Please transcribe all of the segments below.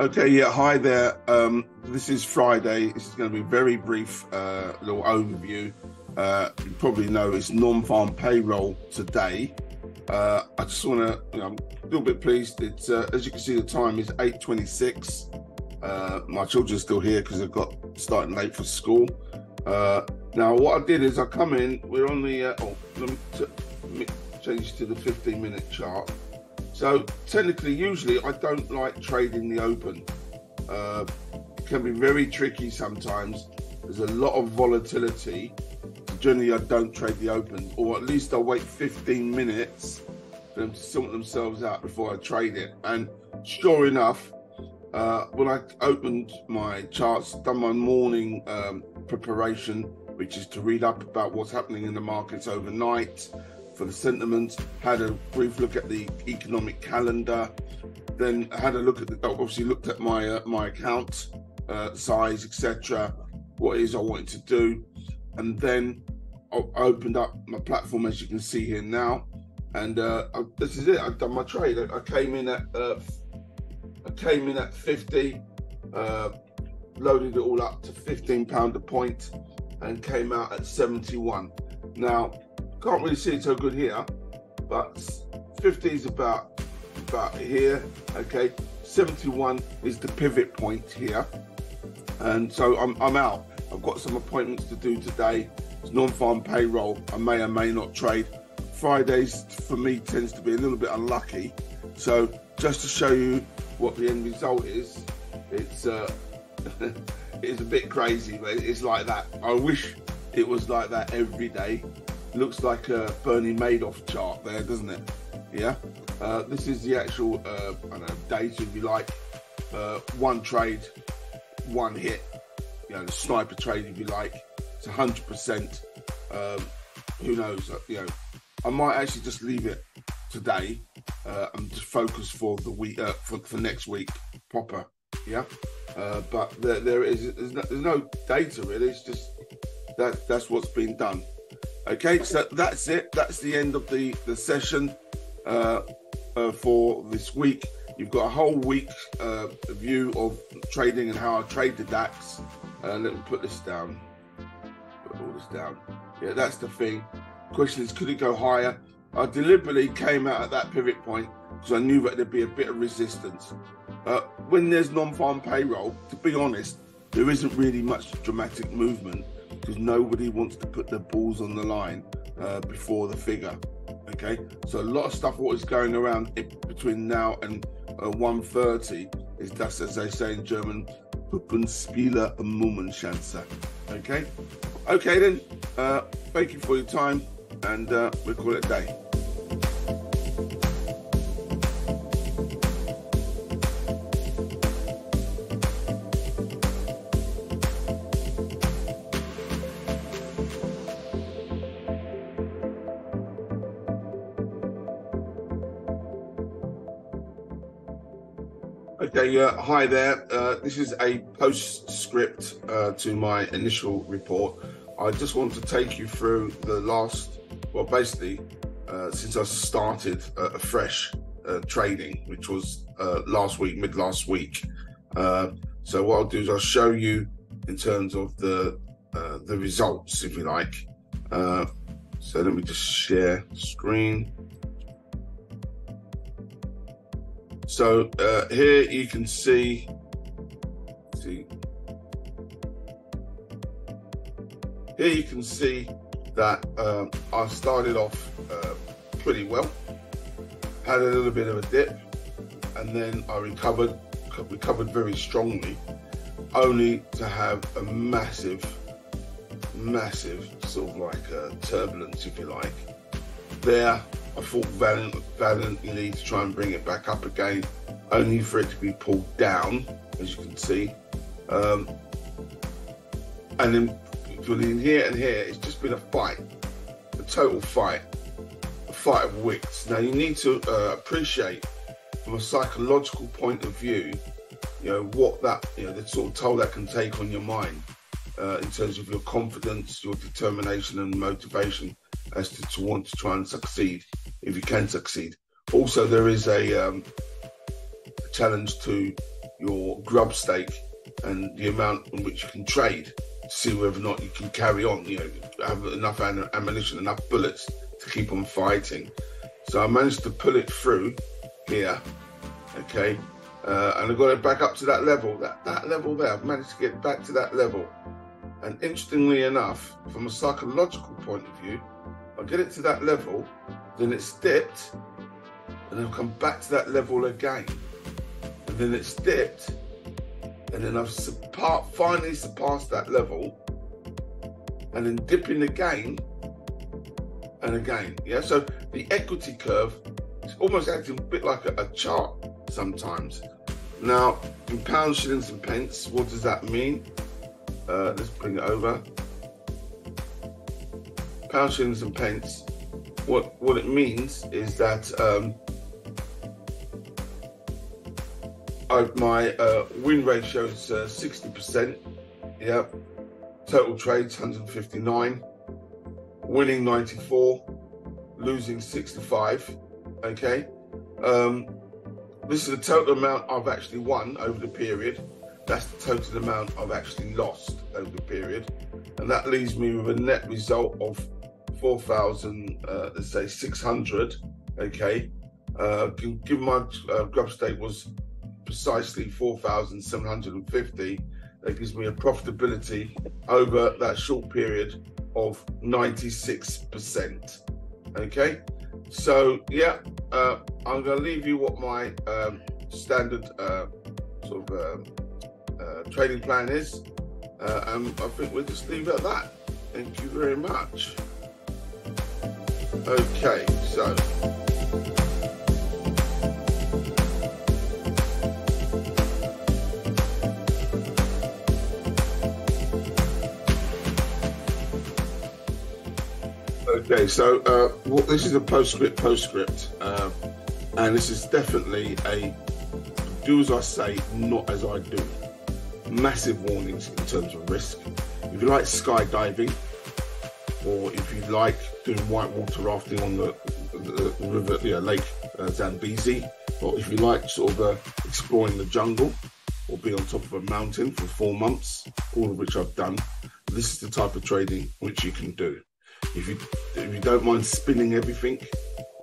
Okay, yeah, hi there. Um, this is Friday. This is going to be very brief uh, little overview. Uh, you probably know it's non-farm payroll today. Uh, I just want to, you know, I'm a little bit pleased. It's uh, as you can see, the time is 8:26. Uh, my children are still here because they've got starting late for school. Uh, now, what I did is I come in. We're on the. Oh, let me, t- change to the 15-minute chart. So technically, usually I don't like trading the open. Uh, can be very tricky sometimes. There's a lot of volatility. Generally, I don't trade the open, or at least I wait 15 minutes for them to sort themselves out before I trade it. And sure enough, uh, when I opened my charts, done my morning um, preparation, which is to read up about what's happening in the markets overnight, for the sentiment, had a brief look at the economic calendar, then had a look at the obviously looked at my uh, my account uh, size, etc. What is I wanted to do, and then I opened up my platform as you can see here now, and uh, I, this is it. I've done my trade. I, I came in at uh, I came in at 50, uh, loaded it all up to 15 pound a point, and came out at 71. Now can't really see it so good here, but 50 is about about here. Okay, 71 is the pivot point here, and so I'm I'm out. I've got some appointments to do today. It's non-farm payroll. I may or may not trade. Fridays for me tends to be a little bit unlucky. So just to show you what the end result is, it's uh, it's a bit crazy, but it's like that. I wish it was like that every day looks like a Bernie Madoff chart there, doesn't it? Yeah. Uh, this is the actual uh, I don't know, data, if you like. Uh, one trade, one hit. You know, the sniper trade, if you like. It's 100%. Um, who knows? Uh, you know, I might actually just leave it today uh, and just focus for the week uh, for, for next week proper. Yeah. Uh, but there, there is there's no, there's no data really. It's just that that's what's been done. Okay, so that's it. That's the end of the the session uh, uh, for this week. You've got a whole week uh, view of trading and how I trade the DAX. Uh, let me put this down. Put all this down. Yeah, that's the thing. Question is, could it go higher? I deliberately came out at that pivot point because I knew that there'd be a bit of resistance. Uh, when there's non-farm payroll, to be honest, there isn't really much dramatic movement because nobody wants to put their balls on the line uh, before the figure. Okay, so a lot of stuff what is going around between now and uh, 1.30 is that's as they say in German, Puppenspieler Mummenschanze. Okay, okay then. Uh, thank you for your time, and uh, we'll call it day. Okay, uh, hi there. Uh, this is a postscript uh, to my initial report. I just want to take you through the last, well, basically, uh, since I started uh, afresh uh, trading, which was last week, mid last week. so what I'll do is I'll show you in terms of the the results, if you like. so let me just share screen. So uh, here you can see, see, here you can see that um, I started off uh, pretty well, had a little bit of a dip, and then I recovered, recovered very strongly, only to have a massive, massive sort of like turbulence, if you like. There, I fought valiant, valiantly to try and bring it back up again, only for it to be pulled down, as you can see. Um, and then between here and here, it's just been a fight, a total fight, a fight of wits. Now you need to uh, appreciate from a psychological point of view, you know, what that, you know, the sort of toll that can take on your mind uh, in terms of your confidence, your determination and motivation as to, to want to try and succeed if you can succeed. Also, there is a, um, challenge to your grub stake and the amount in which you can trade to see whether or not you can carry on, you know, have enough ammunition, enough bullets to keep on fighting. So I managed to pull it through here, okay, uh, and I got it back up to that level, that, that level there. I've managed to get back to that level. And interestingly enough, from a psychological point of view, I get it to that level, then it's dipped, and I'll come back to that level again. And then it's dipped, and then I've finally surpassed that level, and then dipping again and again. Yeah, so the equity curve is almost acting a bit like a, a chart sometimes. Now, in pounds, shillings, and pence, what does that mean? Uh, let's bring it over. Pounds, shillings, and pence. What what it means is that um, I, my uh, win ratio is uh, 60%. Yeah. Total trades 159. Winning 94. Losing 65. Okay. Um, this is the total amount I've actually won over the period. That's the total amount I've actually lost over the period. And that leaves me with a net result of 4,000, uh, let's say 600. Okay. Uh, given my uh, grub stake was precisely 4,750. That gives me a profitability over that short period of 96%. Okay, so yeah, uh, I'm going to leave you what my um, standard uh, sort of um, uh, trading plan is. Uh, and I think we'll just leave it at that. Thank you very much. Okay, so. Okay, so uh, well, this is a postscript, postscript, uh, and this is definitely a do as I say, not as I do. Massive warnings in terms of risk. If you like skydiving, or if you like doing whitewater rafting on the, the, river, yeah, Lake uh, Zambezi, or if you like sort of uh, exploring the jungle, or be on top of a mountain for four months, all of which I've done, this is the type of trading which you can do. If you if you don't mind spinning everything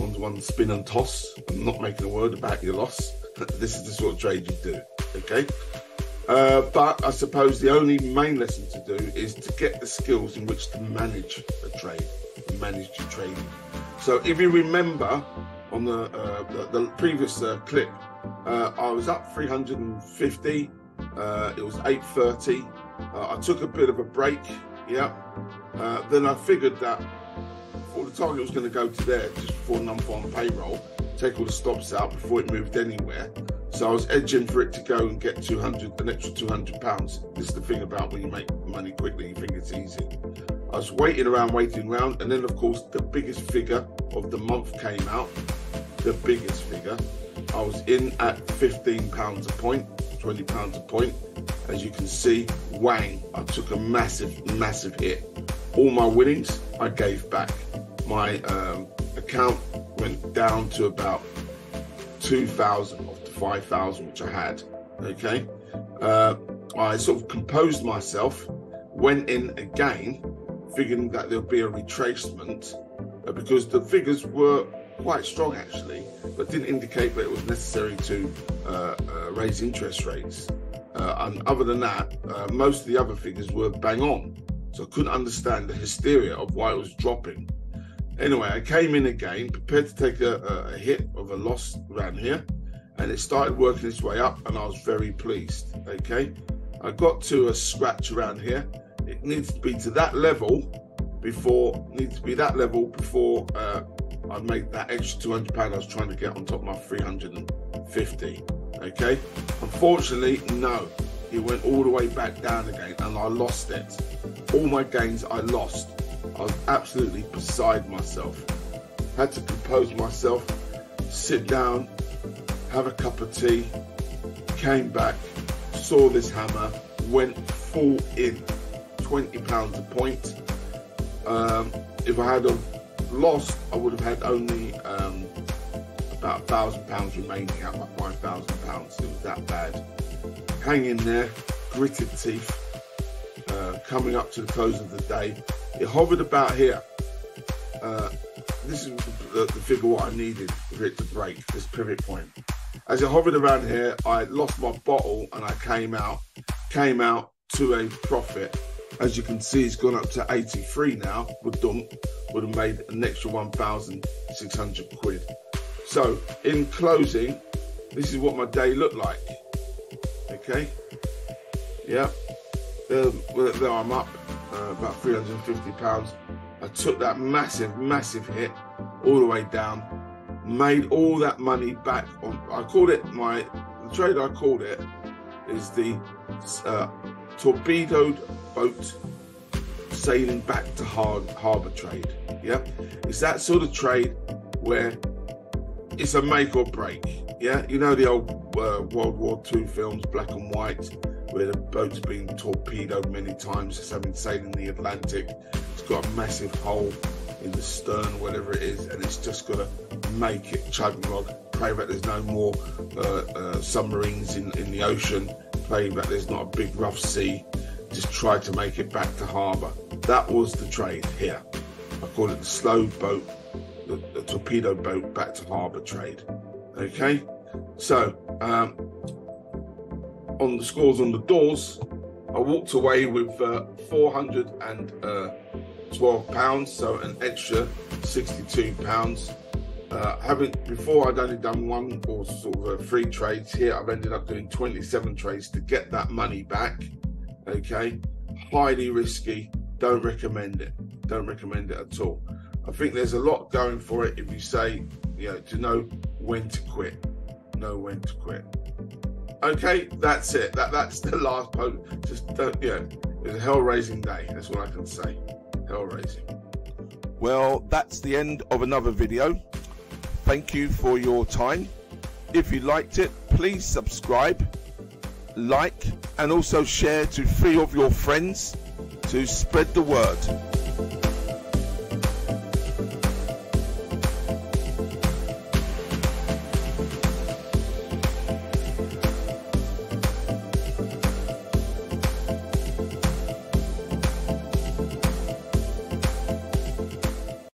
on one spin and toss, and not making a word about your loss, this is the sort of trade you do. Okay. Uh, but I suppose the only main lesson to do is to get the skills in which to manage a trade, manage your trading. So if you remember on the uh, the, the, previous uh, clip, uh, I was up 350. Uh, it was 8:30. Uh, I took a bit of a break. Yeah. Uh, then I figured that before the target was going to go to there just before non-farm payroll, take all the stops out before it moved anywhere. So I was edging for it to go and get 200, an extra 200 pounds. This is the thing about when you make money quickly, you think it's easy. I was waiting around, waiting around, and then of course the biggest figure of the month came out. The biggest figure. I was in at 15 pounds a point, 20 pounds a point. As you can see, wang, I took a massive, massive hit all my winnings I gave back. My um, account went down to about 2,000 of the 5,000 which I had. Okay. Uh, I sort of composed myself, went in again, figuring that there'll be a retracement uh, because the figures were quite strong actually, but didn't indicate that it was necessary to uh, uh raise interest rates. Uh, and other than that, uh, most of the other figures were bang on. So I couldn't understand the hysteria of why it was dropping. Anyway, I came in again, prepared to take a, a hit of a loss around here, and it started working its way up, and I was very pleased. Okay, I got to a scratch around here. It needs to be to that level before needs to be that level before uh, I make that extra 200 pound I was trying to get on top of my 350. Okay, unfortunately, no, it went all the way back down again, and I lost it all my gains I lost. I was absolutely beside myself. Had to compose myself, sit down, have a cup of tea, came back, saw this hammer, went full in, 20 pounds a point. Um, if I had lost, I would have had only um, about a thousand pounds remaining out of my five thousand pounds. It was that bad. hang in there, gritted teeth, uh, coming up to the close of the day. It hovered about here. Uh, this is the, the figure what I needed for it to break, this pivot point. As it hovered around here, I lost my bottle and I came out, came out to a profit. As you can see, it's gone up to 83 now. Would dump, would have made an extra 1,600 quid. So in closing, this is what my day looked like. Okay. Yeah. There, there I'm up uh, about 350 pounds. I took that massive, massive hit all the way down, made all that money back on. I called it my the trade. I called it is the uh, torpedoed boat sailing back to hard harbor trade. Yeah, it's that sort of trade where it's a make or break. Yeah, you know the old uh, World War II films, black and white, where the boat's been torpedoed many times, it's having sailed in the Atlantic. It's got a massive hole in the stern, whatever it is, and it's just got to make it chug along. Pray that there's no more uh, uh, submarines in, in the ocean. Pray that there's not a big rough sea. Just try to make it back to harbour. That was the trade here. I call it the slow boat, the, the torpedo boat back to harbour trade. Okay, so um, on the scores on the doors, I walked away with uh, 412 pounds, so an extra 62 pounds. Uh, having before I'd only done one or sort of uh, three trades here, I've ended up doing 27 trades to get that money back. Okay, highly risky. Don't recommend it. Don't recommend it at all. I think there's a lot going for it if you say, you know, to know when to quit. Know when to quit. Okay, that's it. That that's the last post. Just don't, yeah, it's a hell raising day. That's what I can say. Hell raising. Well, that's the end of another video. Thank you for your time. If you liked it, please subscribe, like, and also share to three of your friends to spread the word.